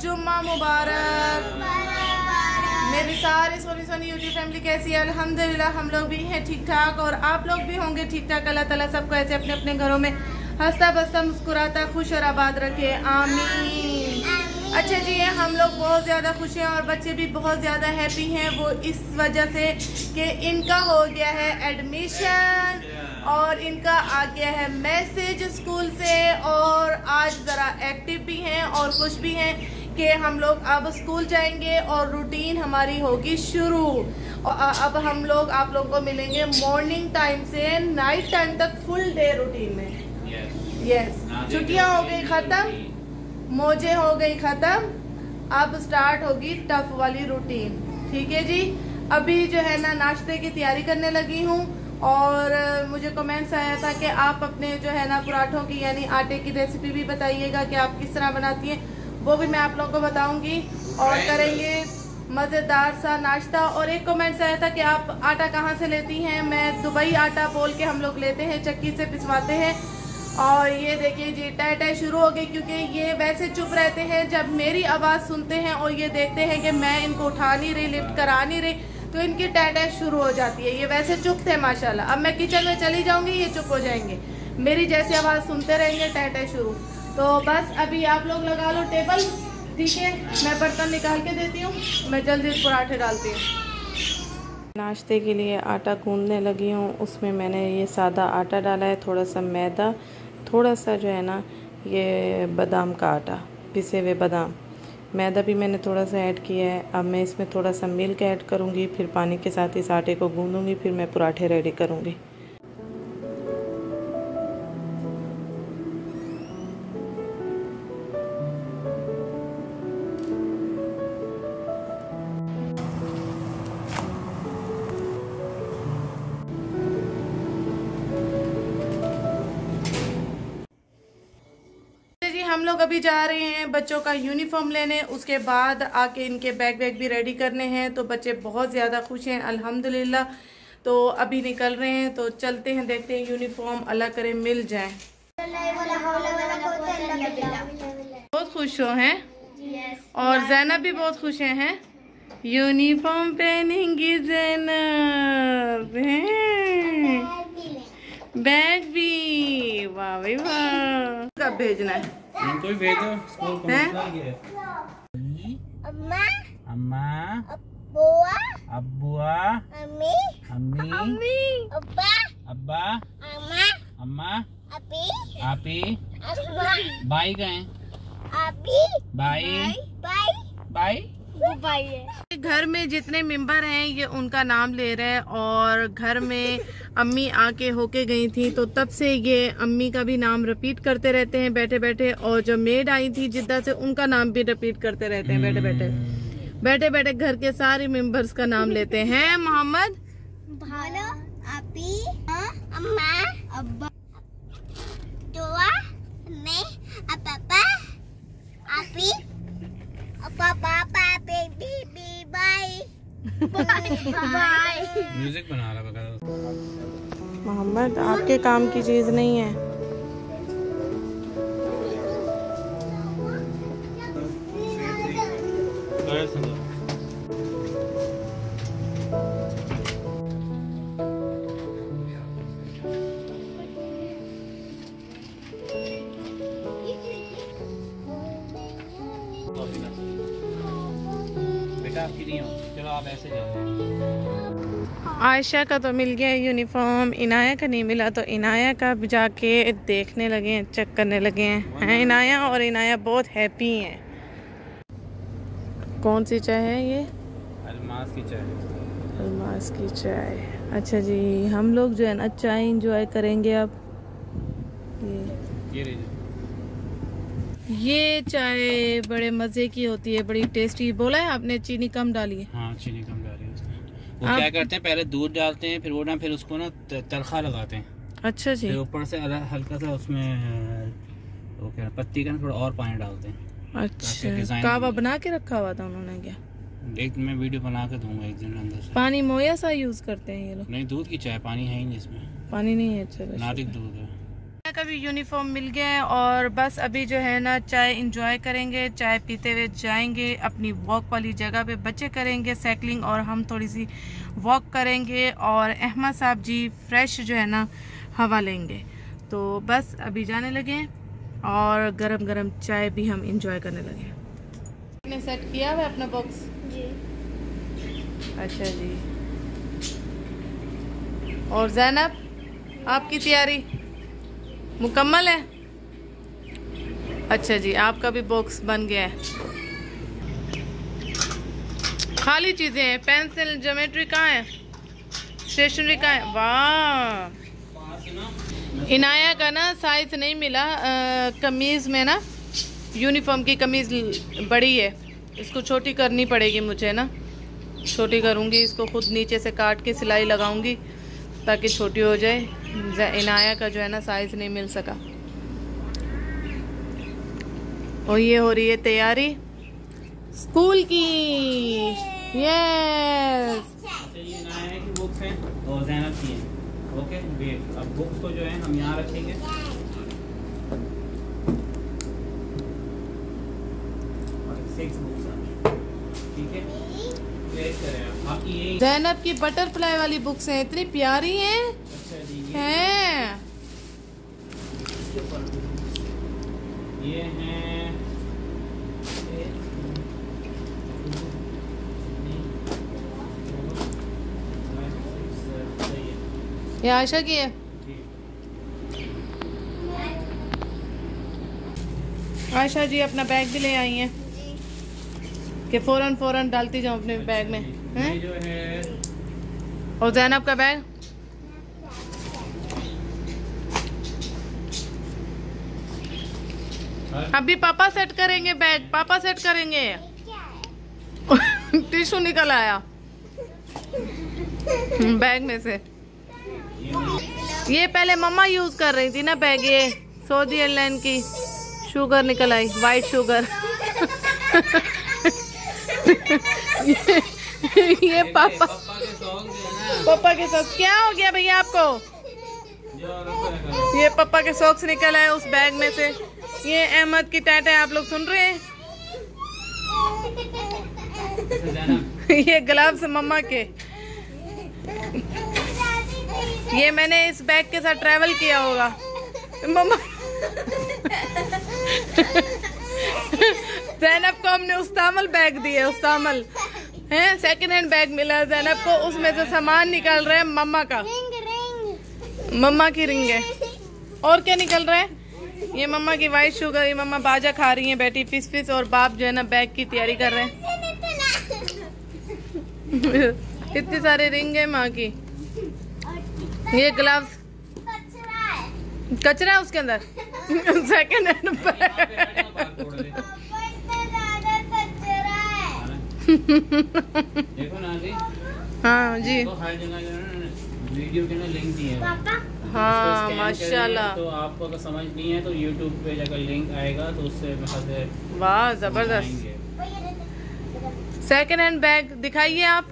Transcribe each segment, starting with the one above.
जुम्मा मुबारक। मेरी सारी सोनी सोनी यूट्यूब फैमिली कैसी है? अल्हम्दुलिल्लाह हम लोग भी हैं ठीक ठाक और आप लोग भी होंगे ठीक ठाक अल्लाह ताला सबको ऐसे अपने अपने घरों में हंसता बसता मुस्कुराता खुश और आबाद रखे। आमीन। अच्छा जी हम लोग बहुत ज़्यादा खुश हैं और बच्चे भी बहुत ज़्यादा हैप्पी हैं। वो इस वजह से कि इनका हो गया है एडमिशन और इनका आ गया है मैसेज स्कूल से और आज ज़रा एक्टिव भी हैं और खुश भी हैं कि हम लोग अब स्कूल जाएँगे और रूटीन हमारी होगी शुरू। और अब हम लोग आप लोगों को मिलेंगे मॉर्निंग टाइम से नाइट टाइम तक फुल डे रूटीन में। यस छुट्टियाँ हो गई ख़त्म मोजे हो गई ख़त्म अब स्टार्ट होगी टफ वाली रूटीन ठीक है जी? अभी जो है ना नाश्ते की तैयारी करने लगी हूँ। और मुझे कमेंट्स आया था कि आप अपने जो है ना पराठों की यानी आटे की रेसिपी भी बताइएगा कि आप किस तरह बनाती हैं। वो भी मैं आप लोगों को बताऊँगी और करेंगे मज़ेदार सा नाश्ता। और एक कमेंट्स आया था कि आप आटा कहाँ से लेती हैं? मैं दुबई आटा बोल के हम लोग लेते हैं चक्की से पिसवाते हैं। और ये देखिए जी टाई टाई शुरू हो गई क्योंकि ये वैसे चुप रहते हैं जब मेरी आवाज़ सुनते हैं और ये देखते हैं कि मैं इनको उठा नहीं रही लिफ्ट करा नहीं रही। तो इनकी टाई शुरू हो जाती है। ये वैसे चुप थे, माशाल्लाह। अब मैं किचन में चली जाऊँगी, ये चुप हो जाएँगे। मेरी जैसी आवाज़ सुनते रहेंगे टाई शुरू। तो बस अभी आप लोग लगा लो टेबल, ठीक है? मैं बर्तन निकाल के देती हूँ, मैं जल्दी पराठे डालती हूँ। नाश्ते के लिए आटा गूंदने लगी हूँ। उसमें मैंने ये सादा आटा डाला है, थोड़ा सा मैदा, थोड़ा सा जो है ना, ये बादाम का आटा, पिसे हुए बादाम। मैदा भी मैंने थोड़ा सा ऐड किया है। अब मैं इसमें थोड़ा सा मिल्क ऐड करूँगी, फिर पानी के साथ इस आटे को गूँधूँगी फिर मैं पराठे रेडी करूँगी। बच्चों का यूनिफॉर्म लेने, उसके बाद आके इनके बैग वैग भी रेडी करने हैं तो बच्चे बहुत ज़्यादा खुश हैं, अल्हम्दुलिल्लाह। तो अभी निकल रहे हैं तो चलते हैं, देखते हैं यूनिफॉर्म अल्लाह करे मिल जाए। बहुत खुश हो, हैं? और जैनब भी बहुत खुश हैं यूनिफॉर्म पहनेंगी जैनब बैग भी, वाह वाह। कब भेजना है? इनको भी भेजो हैं? मसला ये? है अम्मा अम्मा बुआ अब्बुआ अम्मी अम्मी अम्मी। अब्बा अब्बा अम्मा अम्मा अपी आपी बाई भाई गए अबी भाई बाई। भाई बाई है। घर में जितने मेंबर हैं, ये उनका नाम ले रहे हैं और घर में अम्मी आके होके गई थी तो तब से ये अम्मी का भी नाम रिपीट करते रहते हैं बैठे बैठे और जो मेड आई थी, जिद्दा से उनका नाम भी रिपीट करते रहते हैं बैठे बैठे बैठे बैठे घर के सारे मेंबर्स का नाम लेते हैं, मोहम्मद? भालो अबी अम्मा अब्बा दुआ मैं पापा अबी पापा पापा बेबी बाय बाय म्यूज़िक बना रहा मोहम्मद आपके काम की चीज़ नहीं है। बेटा आपकी नहीं हो। चलो आप ऐसे जाओ आयशा का तो मिल गया यूनिफॉर्म इनाया का नहीं मिला तो इनाया का भी जाके देखने लगे हैं चेक करने लगे हैं। हैं इनाया और इनाया बहुत हैप्पी हैं। कौन सी चाय है ये? अलमास की चाय। अलमास की चाय। अच्छा जी हम लोग जो है ना चाय इंजॉय करेंगे अब। ये। ये ये चाय बड़े मज़े की होती है बड़ी टेस्टी बोला है आपने चीनी कम डाली है। हाँ चीनी कम डाली है वो आप- क्या करते हैं पहले दूध डालते हैं फिर वो ना फिर उसको ना त- तलखा लगाते हैं। अच्छा जी। ऊपर से हल्का सा उसमें वो क्या पत्ती का थोड़ा और पानी डालते हैं। अच्छा। कावा बना के रखा हुआ था उन्होंने क्या? एक मैं वीडियो बना के दूँगा एक दिन अंदर से। पानी मोया सा यूज़ करते हैं ये लोग? नहीं दूध की चाय पानी है ही नहीं इसमें। पानी नहीं है अच्छा नाटिक दूध है। का भी यूनिफॉर्म मिल गया है और बस अभी जो है ना चाय इंजॉय करेंगे चाय पीते हुए जाएँगे अपनी वॉक वाली जगह पे बच्चे करेंगे साइकिलिंग और हम थोड़ी सी वॉक करेंगे और अहमद साहब जी फ्रेश जो है ना हवा लेंगे। तो बस अभी जाने लगे और गरम गरम चाय भी हम इंजॉय करने लगे। आपने सेट किया हुआ अपना बॉक्स जी। अच्छा जी। और जैनब आपकी तैयारी? मुकम्मल है? अच्छा जी, आपका भी बॉक्स बन गया है। खाली चीज़ें हैं पेंसिल ज्योमेट्री कहाँ है? स्टेशनरी कहाँ है? वाह! इनाया का ना साइज़ नहीं मिला कमीज़ में ना यूनिफॉर्म की कमीज़ बड़ी है। इसको छोटी करनी पड़ेगी मुझे ना। छोटी करूँगी, इसको खुद नीचे से काट के सिलाई लगाऊँगी। ताकि छोटी हो जाए इनाया का जो है ना साइज़ नहीं मिल सका। और ये हो रही है तैयारी। स्कूल की। यस ठीक है? जैनब की बटरफ्लाई वाली बुक्स हैं, इतनी प्यारी हैं अच्छा हैं ये हैं। ये की है जी। आयशा जी अपना बैग भी ले आई हैं कि फ़ौरन फ़ौरन डालती जाऊँ अपने बैग में हैं? है और जैनब का बैग? अभी पापा सेट करेंगे बैग पापा सेट करेंगे। टिश्यू निकल आया। बैग में से। ये ये पहले मम्मा यूज़ कर रही थी ना बैग ये सऊदी एयरलाइन की। शुगर निकल आई वाइट शुगर ये पापा पापा के सॉन्ग जो ना पापा के साथ क्या हो गया भैया आपको? ये पापा के सॉक्स निकल आए उस बैग में से। ये अहमद की टाटा आप लोग सुन रहे हैं? ये ग्लव्स मम्मा के। ये मैंने इस बैग के साथ ट्रैवल किया होगा। मम्मा जैनब को हमने उस्तामल बैग दिए उस्तामल। है? सेकंड हैंड बैग मिला। है जैनब को उसमें से सामान निकल रहा है मम्मा का। रिंग रिंग मम्मा की रिंग है। और क्या निकल रहा है? ये मम्मा की वाइट शुगर ये मम्मा बाजा खा रही है बैठी फिस फिस और बाप जो है ना बैग की तैयारी कर रहे हैं। इतनी सारी रिंग है माँ की। ये ग्लव्स कचरा है। उसके अंदर। सेकंड हैंड यहाँ देखो ना जी। हाँ जी। वीडियो के ना लिंक दिए हाँ। माशाल्लाह। तो आपको अगर समझ नहीं है तो यूट्यूब पे जाकर लिंक आएगा तो उससे मैं वाह ज़बरदस्त। सेकंड हैंड बैग दिखाइए आप।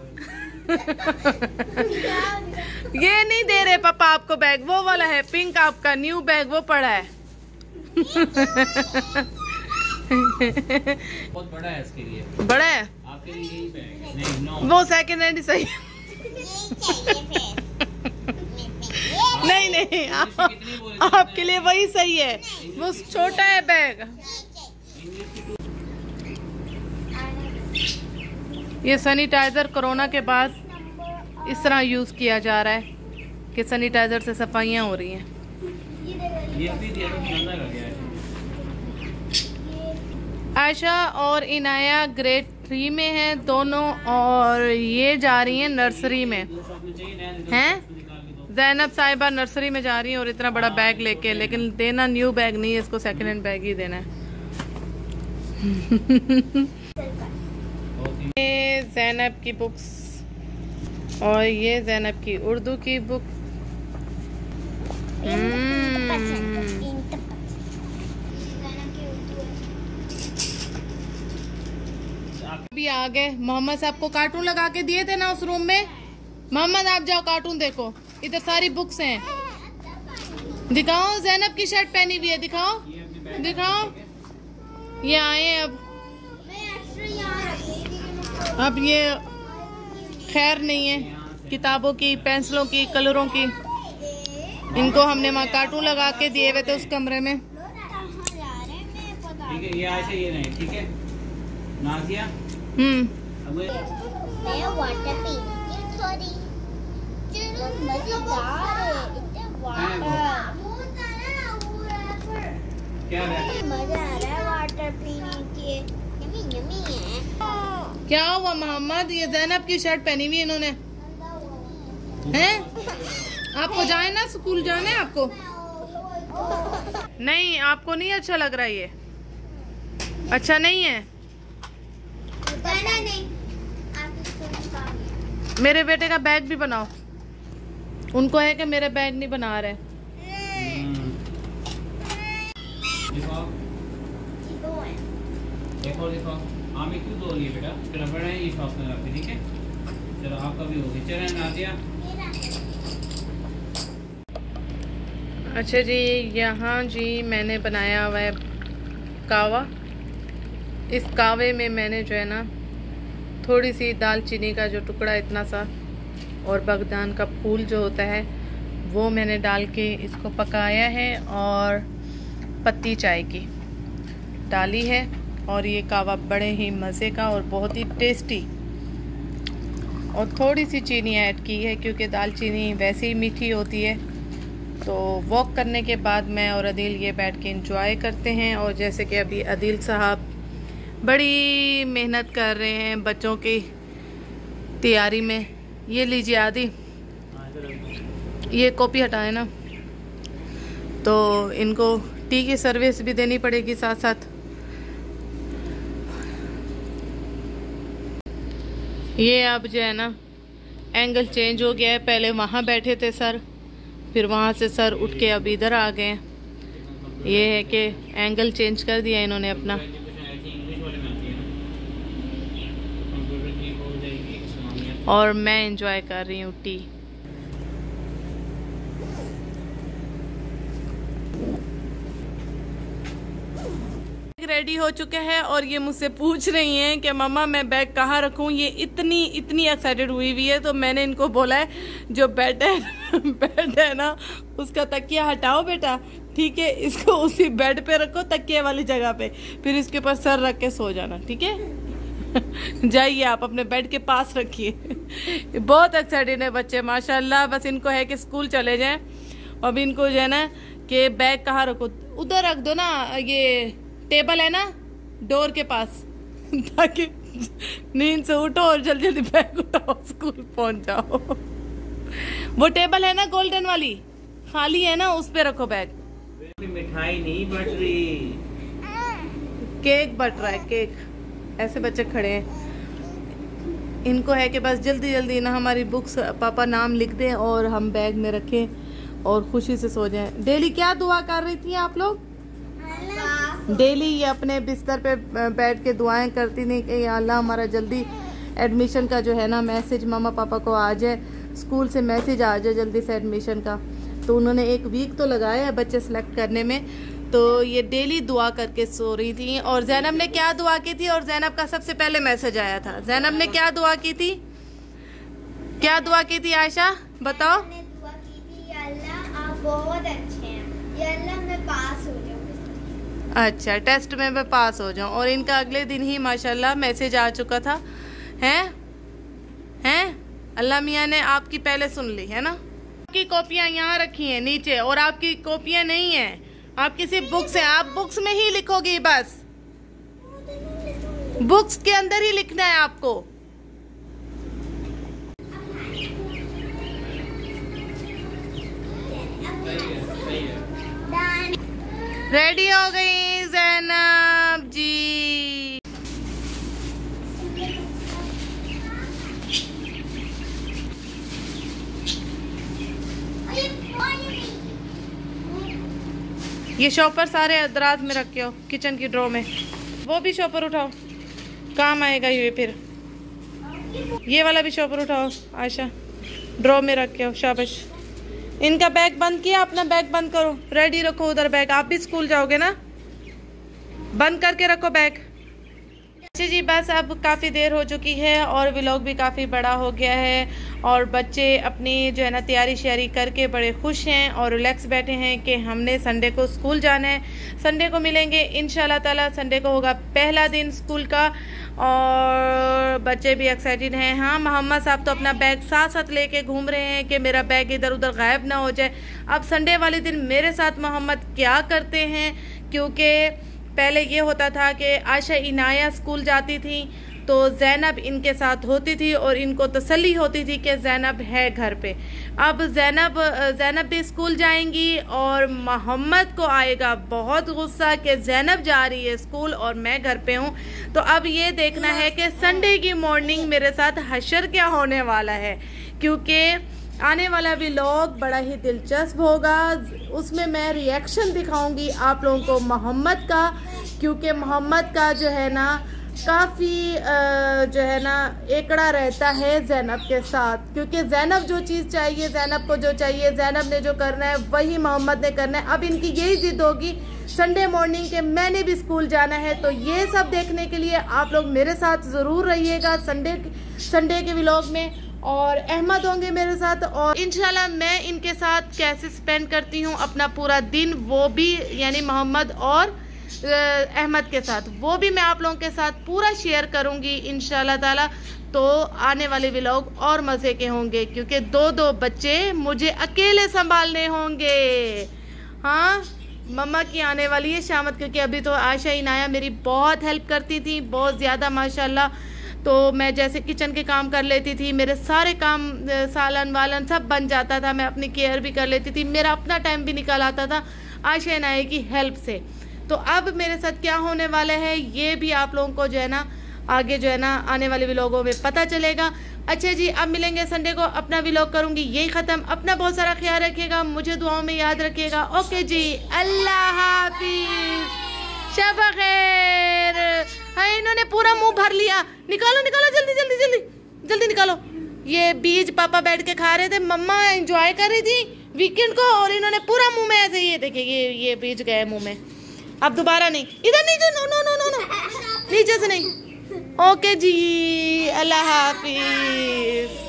ये नहीं दे रहे पापा आपको बैग वो वाला है पिंक आपका न्यू बैग वो पड़ा है। बहुत बड़ा है इसके लिए। बड़ा है? आपके लिए वो सेकंड हैंड सही नहीं नहीं आप, आपके लिए वही सही है। वो छोटा है बैग। ये सैनिटाइजर कोरोना के बाद इस तरह यूज़ किया जा रहा है कि सैनिटाइजर से सफाइयाँ हो रही हैं। ये अभी दिया तो है आयशा और इनाया ग्रेड थ्री में हैं दोनों और ये जा रही हैं नर्सरी में। हैं? जैनब साहिबा नर्सरी में जा रही है और इतना बड़ा बैग लेके लेकिन देना न्यू बैग नहीं है इसको सेकंड हैंड बैग ही देना है। ये जैनब की बुक्स और ये जैनब की उर्दू की बुक अभी आ गए। मोहम्मद साहब को कार्टून लगा के दिए थे ना उस रूम में। मोहम्मद, आप जाओ कार्टून देखो। इधर सारी बुक्स हैं। दिखाओ जैनब की शर्ट पहनी हुई है, दिखाओ। दिखाओ। ये आए अब। अब ये खैर नहीं है। किताबों की पेंसिलों की, कलरों की। इनको हमने वहाँ कार्टून लगा के दिए हुए थे उस कमरे में। ठीक है, ये ऐसे ये नहीं, ठीक है? नाजिया हम्म मैं वाटर पीने की थोड़ी चलो मज़ेदार है इतने वाटर क्या है मज़ा आ रहा है वाटर पीने के यमी यमी है क्या हुआ मोहम्मद? ये जैनब की शर्ट पहनी हुई है इन्होंने। हैं? आपको जाए ना? स्कूल जाना है आपको? नहीं आपको नहीं अच्छा लग रहा ये? अच्छा नहीं है? नहीं। मेरे बेटे का बैग भी बनाओ। उनको है कि मेरे बैग नहीं बना रहे। दिखाओ। दो देखो देखो आमी क्यों दो रही बेटा? फिर बड़ा ये शॉप में रखते ठीक है? चलो आपका भी हो गया। चलो नाजिया मेरा अच्छा जी यहाँ जी मैंने बनाया हुआ है कावा। इस कावे में मैंने जो है ना थोड़ी सी दालचीनी का जो टुकड़ा इतना सा और बगदान का फूल जो होता है, वो मैंने डाल के इसको पकाया है और पत्ती चाय की डाली है और ये कावा बड़े ही मज़े का और बहुत ही टेस्टी और थोड़ी सी चीनी ऐड की है क्योंकि दालचीनी वैसे ही मीठी होती है। तो वॉक करने के बाद मैं और अदील ये बैठ के इंजॉय करते हैं और जैसे कि अभी अदील साहब बड़ी मेहनत कर रहे हैं बच्चों की तैयारी में। ये लीजिए आदि। ये कॉपी हटाए ना। तो इनको टी की सर्विस भी देनी पड़ेगी साथ साथ ये अब जो है ना एंगल चेंज हो गया है। पहले वहाँ बैठे थे सर, फिर वहाँ से सर उठ के अब इधर आ गए ये है कि एंगल चेंज कर दिया इन्होंने अपना एजुकेशन आई थी इंग्लिश वाले में आती है ना कंप्यूटर की हो जाएगी इस्लामियत और मैं इंजॉय कर रही हूँ टी रेडी हो चुके हैं और ये मुझसे पूछ रही हैं कि, मम्मा, मैं बैग कहाँ रखूँ? ये इतनी इतनी एक्साइटेड हुई हुई है तो मैंने इनको बोला है, जो बेड है बेड है ना, उसका तकिया हटाओ बेटा, ठीक है? इसको उसी बेड पे रखो तकिए वाली जगह पे, फिर इसके ऊपर सर रख के सो जाना, ठीक है? जाइए आप अपने बेड के पास रखिए। बहुत एक्साइटेड है बच्चे माशाल्लाह बस इनको है कि स्कूल चले जाएँ। अब इनको जो है ना कि बैग कहाँ रखो? उधर रख दो ना ये टेबल है ना डोर के पास। ताकि नींद से उठो और जल्दी जल्दी बैग उठाओ स्कूल पहुँच जाओ। वो टेबल है ना गोल्डन वाली? खाली है ना उस पे रखो बैग। मिठाई नहीं बट रही। केक बट रहा है केक। ऐसे बच्चे खड़े हैं। इनको है कि बस जल्दी जल्दी ना हमारी बुक्स, पापा नाम लिख दें और हम बैग में रखें और खुशी से सो जाएँ। डेली क्या दुआ कर रही थी आप लोग? डेली ये अपने बिस्तर पे बैठ के दुआएँ करती थी कि अल्लाह हमारा जल्दी एडमिशन का जो है ना मैसेज मामा पापा को आ जाए स्कूल से मैसेज आ जाए जल्दी से एडमिशन का। तो उन्होंने एक वीक तो लगाया है बच्चे सेलेक्ट करने में। तो ये डेली दुआ करके सो रही थी और जैनब ने क्या दुआ की थी? और जैनब का सबसे पहले मैसेज आया था। जैनब ने क्या दुआ की थी? क्या दुआ की थी आयशा? बताओ। बहुत अच्छे हैं। मैं पास हो जाऊँ। अच्छा टेस्ट में मैं पास हो जाऊँ। और इनका अगले दिन ही माशाल्लाह मैसेज आ चुका था। हैं? हैं? अल्लाह मियाँ ने आपकी पहले सुन ली है ना? आपकी कॉपियाँ यहाँ रखी हैं नीचे और आपकी कॉपियाँ नहीं हैं। आपकी किसी बुक्स है आप बुक्स में ही लिखोगी बस। बुक्स के अंदर ही लिखना है आपको। रेडी हो गई जैनब जी अरे पानी ये शॉपर सारे दराज में रख के हो, किचन की ड्रॉ में। वो भी शॉपर उठाओ। काम आएगा ये फिर। ये वाला भी शॉपर उठाओ, आयशा। ड्रॉ में रख के हो, शाबाश। इनका बैग बंद किया, अपना बैग बंद करो। रेडी रखो उधर बैग। आप भी स्कूल जाओगे ना? बंद करके रखो बैग। अच्छा जी, बस अब काफ़ी देर हो चुकी है और व्लॉग भी काफ़ी बड़ा हो गया है और बच्चे अपनी जो है ना तैयारी श्यारी करके बड़े खुश हैं और रिलैक्स बैठे हैं कि हमने संडे को स्कूल जाना है। संडे को मिलेंगे इन ताला संडे को होगा पहला दिन स्कूल का और बच्चे भी एक्साइटेड हैं। हाँ मोहम्मद साहब तो अपना बैग साथ साथ लेके घूम रहे हैं कि मेरा बैग इधर उधर गायब ना हो जाए। अब संडे वाले दिन मेरे साथ मोहम्मद क्या करते हैं? क्योंकि पहले ये होता था कि आशा इनाया स्कूल जाती थी तो जैनब इनके साथ होती थी और इनको तसल्ली होती थी कि जैनब है घर पे। अब जैनब जैनब भी स्कूल जाएँगी और मोहम्मद को आएगा बहुत गुस्सा कि जैनब जा रही है स्कूल और मैं घर पे हूँ। तो अब ये देखना है कि संडे की मॉर्निंग मेरे साथ हशर क्या होने वाला है क्योंकि आने वाला भी बड़ा ही दिलचस्प होगा। उसमें मैं रिएक्शन दिखाऊँगी आप लोगों को मोहम्मद का, क्योंकि मोहम्मद का जो है ना, काफ़ी जो है ना, एकड़ा रहता है जैनब के साथ। क्योंकि जैनब जो चीज़ चाहिए जैनब को जो चाहिए जैनब ने जो करना है, वही मोहम्मद ने करना है। अब इनकी यही जिद होगी संडे मॉर्निंग के मैंने भी स्कूल जाना है तो ये सब देखने के लिए आप लोग मेरे साथ ज़रूर रहिएगा संडे संडे के व्लॉग में। और अहमद होंगे मेरे साथ और इनशाला मैं इनके साथ कैसे स्पेंड करती हूँ अपना पूरा दिन, वो भी यानी मोहम्मद और अहमद के साथ। वो भी मैं आप लोगों के साथ पूरा शेयर करूँगी इन ताला। तो आने वाले व्लॉग और मज़े के होंगे, क्योंकि दो दो बच्चे मुझे अकेले संभालने होंगे। हाँ मम्मा की आने वाली है शामत, क्योंकि अभी तो आशा इनाया मेरी बहुत हेल्प करती थी, बहुत ज़्यादा, माशाल्लाह। तो मैं जैसे किचन के काम कर लेती थी, मेरे सारे काम सालन वालन सब बन जाता था, मैं अपनी केयर भी कर लेती थी। मेरा अपना टाइम भी निकल आता था आशा नाये की हेल्प से। तो अब मेरे साथ क्या होने वाला है, ये भी आप लोगों को जो है ना, आगे जो है ना, आने वाले व्लॉगों में पता चलेगा। अच्छा जी, अब मिलेंगे संडे को, अपना व्लॉग करूँगी, यही ख़त्म। अपना बहुत सारा ख्याल रखिएगा, मुझे दुआओं में याद रखिएगा। ओके जी, अल्लाह हाफिज़। शब खैर। हाँ इन्होंने पूरा मुँह भर लिया। निकालो निकालो, जल्दी जल्दी जल्दी जल्दी निकालो। ये बीज पापा बैठ के खा रहे थे, मम्मा एंजॉय कर रही थी वीकेंड को और इन्होंने पूरा मुँह में ऐसे ये देखिए ये ये बीज गए मुँह में। अब दोबारा नहीं। इधर नीचे, no no no no no. नीचे से नहीं। ओके जी, अल्लाह हाफिज।